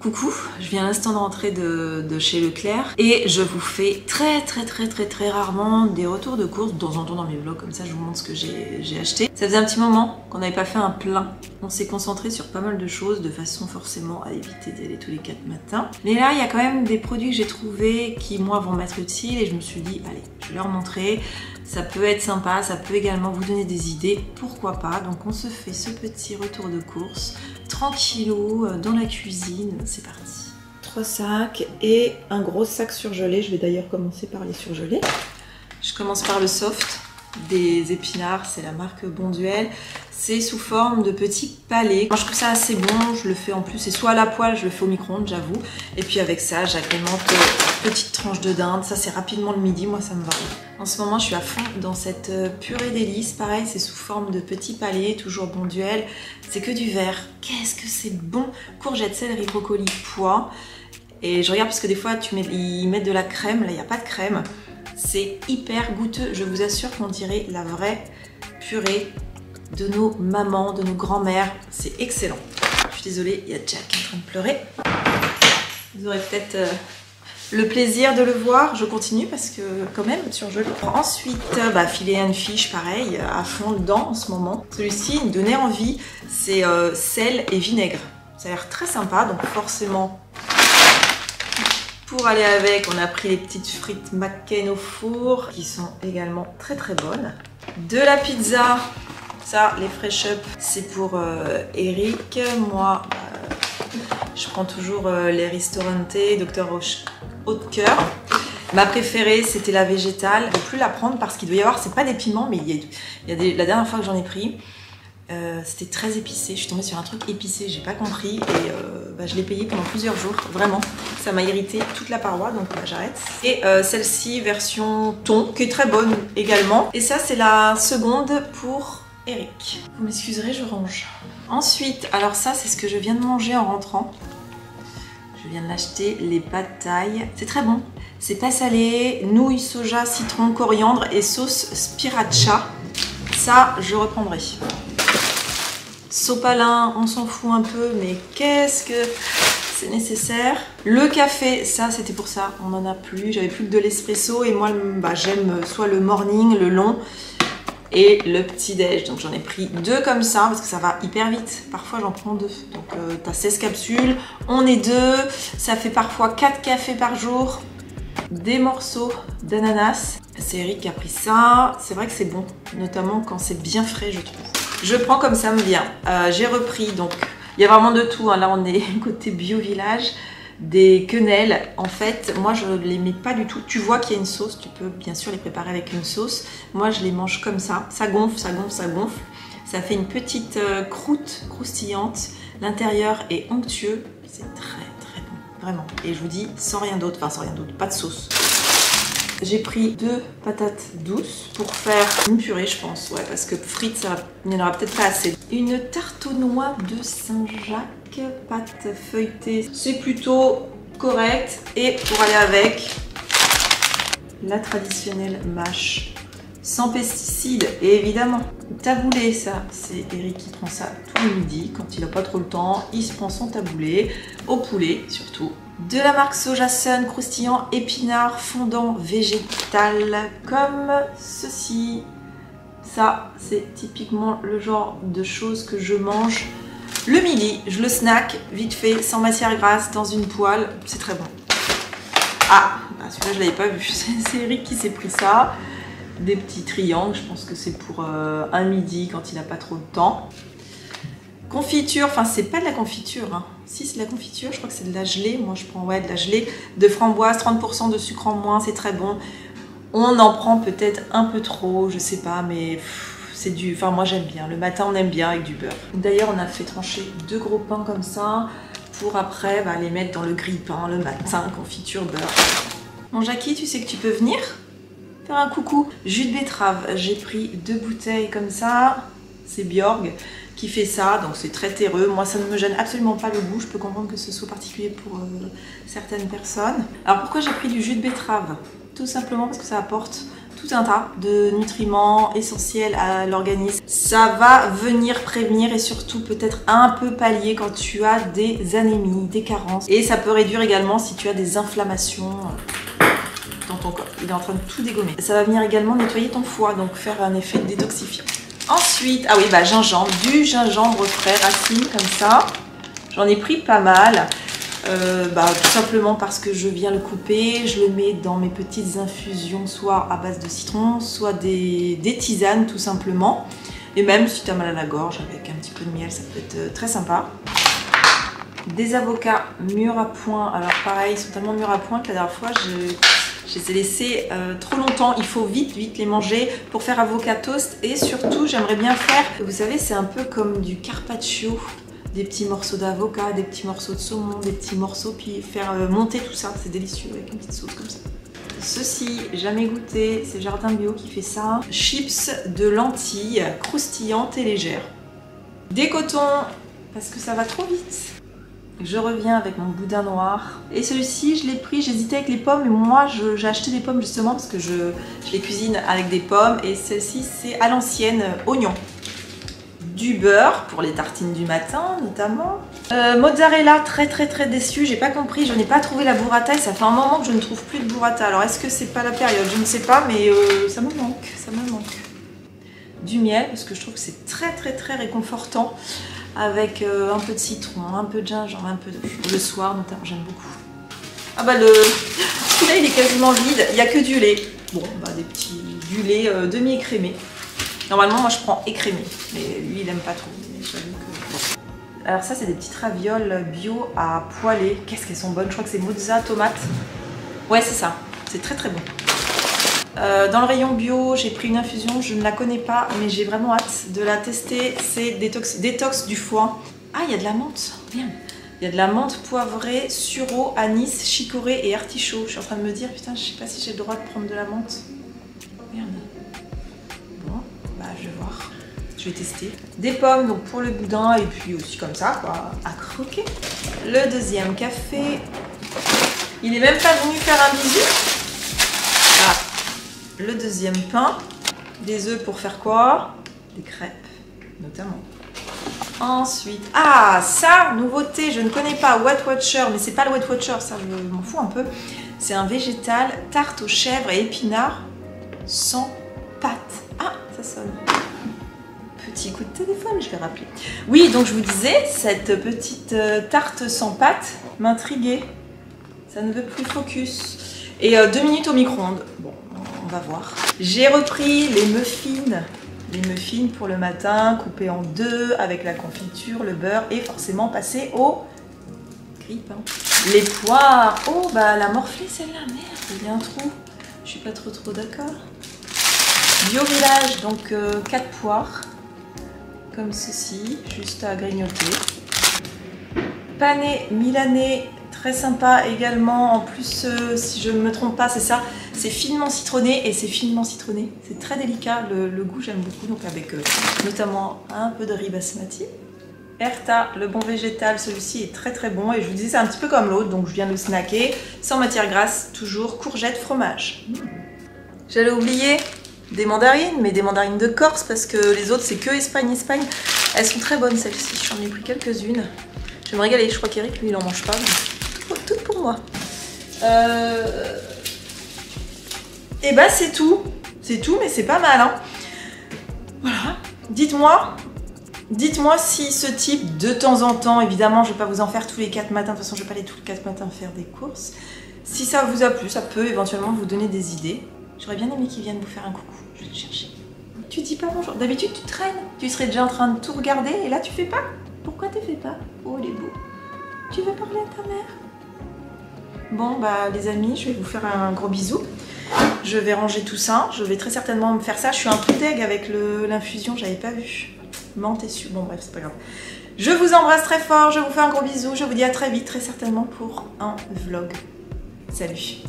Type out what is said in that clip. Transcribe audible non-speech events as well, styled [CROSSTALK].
Coucou, je viens à l'instant de de, chez Leclerc et je vous fais très très très très très rarement des retours de courses, de temps en temps dans mes vlogs, comme ça je vous montre ce que j'ai acheté. Ça faisait un petit moment qu'on n'avait pas fait un plein. On s'est concentré sur pas mal de choses de façon forcément à éviter d'y aller tous les 4 matins. Mais là, il y a quand même des produits que j'ai trouvés qui moi vont m'être utiles et je me suis dit, allez, leur montrer. Ça peut être sympa, ça peut également vous donner des idées, pourquoi pas. Donc on se fait ce petit retour de course, tranquillou, euh, dans la cuisine, c'est parti. Trois sacs et un gros sac surgelé. Je vais d'ailleurs commencer par les surgelés. Je commence par le soft des épinards, c'est la marque Bonduel. C'est sous forme de petits palets. Moi je trouve ça assez bon, je le fais en plus, c'est soit à la poêle, je le fais au micro-ondes j'avoue. Et puis avec ça, j'agrémente petite tranche de dinde, ça c'est rapidement le midi, moi ça me va. En ce moment je suis à fond dans cette euh, purée d'élice, pareil c'est sous forme de petits palets, toujours Bonduel. C'est que du vert, qu'est-ce que c'est bon Courgette, céleri, brocoli, pois. Et je regarde parce que des fois ils mettent de la crème, là il n'y a pas de crème. C'est hyper goûteux, je vous assure qu'on dirait la vraie purée de nos mamans, de nos grands-mères. C'est excellent. Je suis désolée, il y a Jack en train de pleurer. Vous aurez peut-être euh, le plaisir de le voir. Je continue parce que quand même, surgelé. Ensuite, bah, filet and fish, pareil, à fond dedans en ce moment. Celui-ci il me donnait envie, c'est euh, sel et vinaigre. Ça a l'air très sympa, donc forcément pour aller avec, on a pris les petites frites McCain au four qui sont également très très bonnes. De la pizza, ça, les fresh up, c'est pour euh, Eric. Moi, euh, je prends toujours euh, les Ristorante Dr de cœur. Ma préférée, c'était la végétale. Je ne plus la prendre parce qu'il doit y avoir, c'est pas des piments, mais il y a, des, la dernière fois que j'en ai pris, euh, c'était très épicé. Je suis tombée sur un truc épicé, j'ai pas compris. Et euh, bah, je l'ai payé pendant plusieurs jours, vraiment. Ça m'a irrité toute la paroi, donc bah, j'arrête. Et euh, celle-ci, version thon, qui est très bonne également. Et ça, c'est la seconde pour Eric. Vous m'excuserez, je range. Ensuite, alors ça, c'est ce que je viens de manger en rentrant. Viens de l'acheter, les taille. C'est très bon. C'est pas salé, nouilles, soja, citron, coriandre et sauce spiracha. Ça, je reprendrai. Sopalin, on s'en fout un peu, mais qu'est-ce que c'est nécessaire? Le café, ça c'était pour ça, on n'en a plus, j'avais plus que de l'espresso et moi bah, j'aime soit le morning, le long et le petit déj. Donc j'en ai pris deux comme ça parce que ça va hyper vite. Parfois j'en prends deux. Donc euh, t'as 16 capsules, on est deux, ça fait parfois 4 cafés par jour. Des morceaux d'ananas. C'est Eric qui a pris ça. C'est vrai que c'est bon, notamment quand c'est bien frais je trouve. Je prends comme ça me vient. Euh, j'ai repris, donc il y a vraiment de tout. Hein. Là, on est [LAUGHS] côté bio-village. Des quenelles, en fait, moi je les mets pas du tout. Tu vois qu'il y a une sauce, tu peux bien sûr les préparer avec une sauce. Moi je les mange comme ça. Ça gonfle, ça gonfle, ça gonfle. Ça fait une petite euh, croûte croustillante. L'intérieur est onctueux. C'est très très bon, vraiment. Et je vous dis, sans rien d'autre, enfin sans rien d'autre, pas de sauce. J'ai pris deux patates douces pour faire une purée, je pense. Ouais, parce que frites, ça, il n'y en aura peut-être pas assez. Une tarte aux noix de Saint-Jacques, pâte feuilletée. C'est plutôt correct. Et pour aller avec, la traditionnelle mâche sans pesticides évidemment taboulé ça c'est Eric qui prend ça tous les midis quand il n'a pas trop le temps il se prend son taboulé au poulet surtout de la marque Soja Sun, croustillant épinard fondant végétal, comme ceci. Ça, c'est typiquement le genre de choses que je mange le midi. Je le snack vite fait, sans matière grasse, dans une poêle. C'est très bon. Ah, bah, celui-là, je l'avais pas vu. [LAUGHS] C'est Eric qui s'est pris ça. Des petits triangles, je pense que c'est pour euh, un midi quand il n'a pas trop de temps. Confiture, enfin c'est pas de la confiture, hein. si c'est de la confiture, je crois que c'est de la gelée, moi je prends ouais, de la gelée de framboise, 30% de sucre en moins, c'est très bon. On en prend peut-être un peu trop, je sais pas, mais c'est du... Enfin moi j'aime bien, le matin on aime bien avec du beurre. D'ailleurs on a fait trancher deux gros pains comme ça, pour après bah, les mettre dans le grille-pain le matin, confiture, beurre. Mon Jackie, tu sais que tu peux venir? Un coucou Jus de betterave, j'ai pris deux bouteilles comme ça, c'est Bjorg qui fait ça, donc c'est très terreux. Moi, ça ne me gêne absolument pas le goût. Je peux comprendre que ce soit particulier pour euh, certaines personnes. Alors, pourquoi j'ai pris du jus de betterave? Tout simplement parce que ça apporte tout un tas de nutriments essentiels à l'organisme. Ça va venir prévenir et surtout peut-être un peu pallier quand tu as des anémies, des carences. Et ça peut réduire également si tu as des inflammations dans ton corps. Il est en train de tout dégommer. Ça va venir également nettoyer ton foie, donc faire un effet détoxifiant. Ensuite, ah oui, bah gingembre, du gingembre frais, racine comme ça. J'en ai pris pas mal. Euh, bah, tout simplement parce que je viens le couper, je le mets dans mes petites infusions, soit à base de citron, soit des, tisanes tout simplement. Et même si tu as mal à la gorge, avec un petit peu de miel, ça peut être euh, très sympa. Des avocats mûrs à point. Alors pareil, ils sont tellement mûrs à point que la dernière fois, je, je les ai laissés euh, trop longtemps. Il faut vite, vite les manger pour faire avocat toast. Et surtout, j'aimerais bien faire, vous savez, c'est un peu comme du carpaccio des petits morceaux d'avocat, des petits morceaux de saumon, des petits morceaux, puis faire euh, monter tout ça. C'est délicieux avec une petite sauce comme ça. Ceci, jamais goûté, c'est Jardin Bio qui fait ça. Chips de lentilles croustillantes et légères. Des cotons, parce que ça va trop vite. Je reviens avec mon boudin noir. Et celui-ci, je l'ai pris, j'hésitais avec les pommes, mais moi, j'ai acheté des pommes justement parce que je, les cuisine avec des pommes. Et celle-ci, c'est à l'ancienne, oignon du beurre pour les tartines du matin notamment. Euh, mozzarella, très très très déçu, j'ai pas compris, je n'ai pas trouvé la burrata et ça fait un moment que je ne trouve plus de burrata. Alors est-ce que c'est pas la période? Je ne sais pas, mais euh, ça me manque, ça me manque. Du miel, parce que je trouve que c'est très très très réconfortant avec euh, un peu de citron, un peu de gingembre, un peu de... Le soir notamment, j'aime beaucoup. Ah bah le... [LAUGHS] Celui-là il est quasiment vide, il n'y a que du lait. Bon, bah des petits... du lait demi-écrémé. Normalement, moi, je prends écrémé. Mais lui, il aime pas trop. Alors ça, c'est des petites ravioles bio à poêler. Qu'est-ce qu'elles sont bonnes Je crois que c'est mozza tomate. Ouais, c'est ça. C'est très très bon. Euh, dans le rayon bio, j'ai pris une infusion, je ne la connais pas, mais j'ai vraiment hâte de la tester. C'est détox, du foie. Ah, il y a de la menthe. Bien. Il y a de la menthe poivrée, sureau, anis, chicorée et artichaut. Je suis en train de me dire, putain, je sais pas si j'ai le droit de prendre de la menthe. Merde. Bah, je vais voir. Je vais tester. Des pommes donc pour le boudin et puis aussi comme ça, quoi, à croquer. Le deuxième café. Il est même pas venu faire un bisou. Le deuxième pain. Des œufs pour faire quoi? Des crêpes, notamment. Ensuite, ah, ça, nouveauté, je ne connais pas, Wet Watcher, mais c'est pas le Wet Watcher, ça, je m'en fous un peu. C'est un végétal, tarte aux chèvres et épinards sans pâte. Ah, ça sonne. Petit coup de téléphone, je vais rappeler. Oui, donc je vous disais, cette petite euh, tarte sans pâte m'intriguait. Ça ne veut plus focus. Et euh, deux minutes au micro-ondes. Bon, on voir. J'ai repris les muffins. Les muffins pour le matin, coupés en deux, avec la confiture, le beurre, et forcément passé au. Hein. Les poires. Oh, bah la morflée, celle-là, merde, il y a un trou. Je suis pas trop trop d'accord. Bio Village, donc 4 euh, poires, comme ceci, juste à grignoter. Pané milanais, très sympa également. En plus, euh, si je ne me trompe pas, c'est ça. C'est finement citronné et c'est finement citronné. C'est très délicat, le, goût j'aime beaucoup, donc avec euh, notamment un peu de riz basmati. Erta, le bon végétal, celui-ci est très très bon et je vous disais c'est un petit peu comme l'autre, donc je viens de le snacker. Sans matière grasse, toujours courgette, fromage. J'allais oublier, des mandarines, mais des mandarines de Corse parce que les autres c'est que Espagne, Espagne. Elles sont très bonnes celles-ci, j'en ai pris quelques-unes. Je vais me régaler, je crois qu'Eric lui il en mange pas, moi. Euh... Et bah c'est tout, c'est tout mais c'est pas mal hein. Voilà, dites-moi, dites-moi si ce type de temps en temps, évidemment je vais pas vous en faire tous les 4 matins, de toute façon je vais pas aller tous les 4 matins faire des courses. Si ça vous a plu, ça peut éventuellement vous donner des idées. J'aurais bien aimé qu'ils viennent vous faire un coucou. Je vais le chercher. Tu dis pas bonjour. D'habitude, tu traînes. Tu serais déjà en train de tout regarder et là, tu fais pas. Pourquoi tu fais pas? Oh, il est beau. Tu veux parler à ta mère? Bon, bah, les amis, je vais vous faire un gros bisou. Je vais ranger tout ça. Je vais très certainement me faire ça. Je suis un peu deg avec l'infusion, j'avais pas vu. Mentez su. Bon, bref, c'est pas grave. Je vous embrasse très fort. Je vous fais un gros bisou. Je vous dis à très vite, très certainement, pour un vlog. Salut